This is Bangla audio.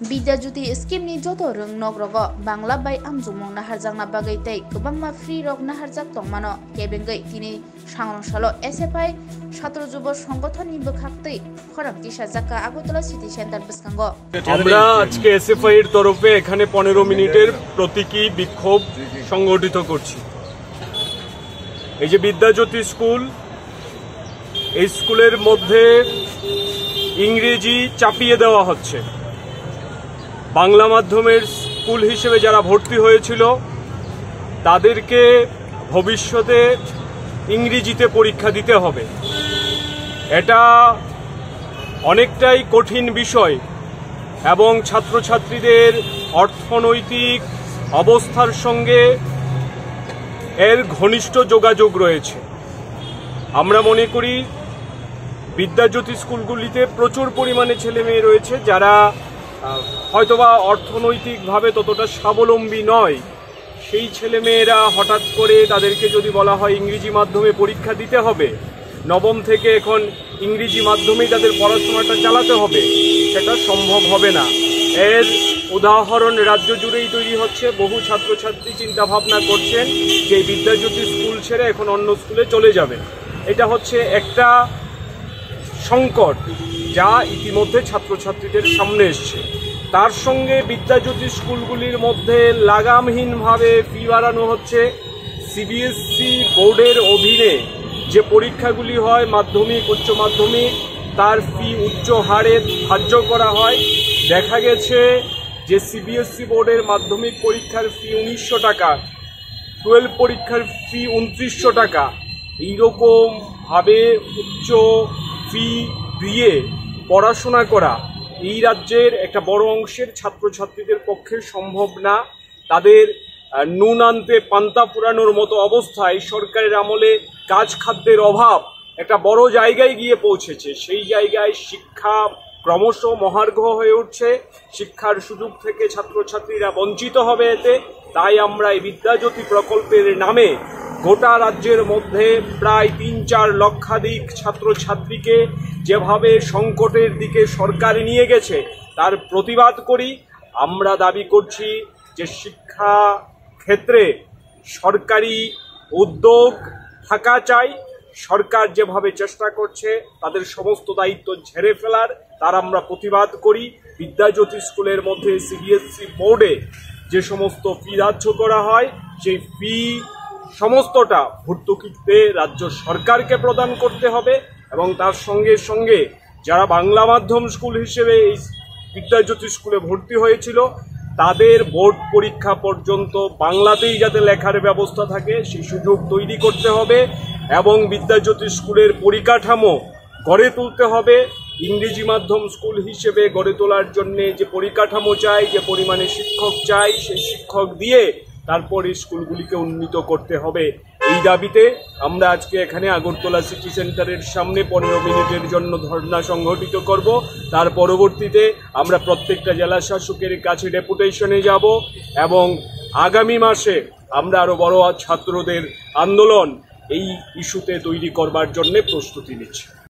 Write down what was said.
বিদ্যাজ্যোতি স্কিমনি যত রং রগ বাংলা বাই আমজুমং নাহারজাকনা বাগৈ তৈ ফ্রি রক নাহারজাক তংমানো কেবেঙ্গৈ তিনি সাংরংসালো এসএফআই ছাত্র যুব সংগঠননি বখাক্তৈ খরাংটি সাজাকা আগতলা সিটি সেন্টার বিসকাঙ্গ আমরা আজকে এসএফআই এর তরফে এখানে পনেরো মিনিটের প্রতীকী বিক্ষোভ সংগঠিত করছি এই যে বিদ্যাজ্যোতি স্কুল এই স্কুলের মধ্যে ইংরেজি চাপিয়ে দেওয়া হচ্ছে। বাংলা মাধ্যমের স্কুল হিসেবে যারা ভর্তি হয়েছিল, তাদেরকে ভবিষ্যতে ইংরেজিতে পরীক্ষা দিতে হবে। এটা অনেকটাই কঠিন বিষয় এবং ছাত্রছাত্রীদের অর্থনৈতিক অবস্থার সঙ্গে এর ঘনিষ্ঠ যোগাযোগ রয়েছে। আমরা মনে করি, বিদ্যাজ্যোতি স্কুলগুলিতে প্রচুর পরিমাণে ছেলে মেয়ে রয়েছে যারা হয়তোবা অর্থনৈতিকভাবে ততটা স্বাবলম্বী নয়। সেই ছেলে মেয়েরা হঠাৎ করে তাদেরকে যদি বলা হয় ইংরেজি মাধ্যমে পরীক্ষা দিতে হবে, নবম থেকে এখন ইংরেজি মাধ্যমেই তাদের পড়াশোনাটা চালাতে হবে, সেটা সম্ভব হবে না। এর উদাহরণ রাজ্য জুড়েই তৈরি হচ্ছে, বহু ছাত্রছাত্রী চিন্তা ভাবনা করছেন যে বিদ্যাজ্যোতি স্কুল ছেড়ে এখন অন্য স্কুলে চলে যাবে। এটা হচ্ছে একটা সংকট যা ইতিমধ্যে ছাত্রছাত্রীদের সামনে এসছে। তার সঙ্গে বিদ্যাজ্যোতি স্কুলগুলির মধ্যে লাগামহীনভাবে ফি বাড়ানো হচ্ছে সিবিএসসি বোর্ডের অধীনে। যে পরীক্ষাগুলি হয় মাধ্যমিক, উচ্চ মাধ্যমিক, তার ফি উচ্চ হারে ধার্য করা হয়। দেখা গেছে যে সিবিএসসি বোর্ডের মাধ্যমিক পরীক্ষার ফি উনিশশো টাকা, টুয়েলভ পরীক্ষার ফি উনত্রিশশো টাকা। এইরকম ভাবে উচ্চ ফি দিয়ে পড়াশোনা করা এই রাজ্যের একটা বড় অংশের ছাত্রছাত্রীদের পক্ষে সম্ভব না। তাদের নুন আনতে পান্তা পুরানোর মতো অবস্থায় সরকারের আমলে কাজ খাদ্যের অভাব একটা বড় জায়গায় গিয়ে পৌঁছেছে। সেই জায়গায় শিক্ষা ক্রমশ মহার্ঘ হয়ে উঠছে। শিক্ষার সুযোগ থেকে ছাত্রছাত্রীরা বঞ্চিত হবে এতে। তাই আমরা এই বিদ্যাজ্যোতি প্রকল্পের নামে গোটা রাজ্যের মধ্যে প্রায় তিন চার লক্ষাধিক ছাত্রছাত্রীকে যেভাবে সংকটের দিকে সরকার নিয়ে গেছে, তার প্রতিবাদ করি। আমরা দাবি করছি যে শিক্ষা ক্ষেত্রে সরকারি উদ্যোগ থাকা চাই। সরকার যেভাবে চেষ্টা করছে, তাদের সমস্ত দায়িত্ব ঝেড়ে ফেলার, তার আমরা প্রতিবাদ করি। বিদ্যাজ্যোতি স্কুলের মধ্যে সিবিএসসি বোর্ডে যে সমস্ত ফি ধার্য করা হয়, সেই ফি সমস্তটা ভর্তুকিতে রাজ্য সরকারকে প্রদান করতে হবে এবং তার সঙ্গে সঙ্গে যারা বাংলা মাধ্যম স্কুল হিসেবে এই বিদ্যাজ্যোতি স্কুলে ভর্তি হয়েছিল, তাদের বোর্ড পরীক্ষা পর্যন্ত বাংলাতেই যাতে লেখার ব্যবস্থা থাকে, সেই সুযোগ তৈরি করতে হবে এবং বিদ্যাজ্যোতি স্কুলের পরিকাঠামো গড়ে তুলতে হবে। ইংরেজি মাধ্যম স্কুল হিসেবে গড়ে তোলার জন্যে যে পরিকাঠামো চাই, যে পরিমাণে শিক্ষক চাই, সেই শিক্ষক দিয়ে তারপর এই স্কুলগুলিকে উন্নীত করতে হবে। এই দাবিতে আমরা আজকে এখানে আগরতলা সিটি সেন্টারের সামনে পনেরো মিনিটের জন্য ধর্ণা সংগঠিত করব। তার পরবর্তীতে আমরা প্রত্যেকটা জেলা শাসকের কাছে ডেপুটেশনে যাব এবং আগামী মাসে আমরা আরও বড় ছাত্রদের আন্দোলন এই ইস্যুতে তৈরি করবার জন্য প্রস্তুতি নিচ্ছি।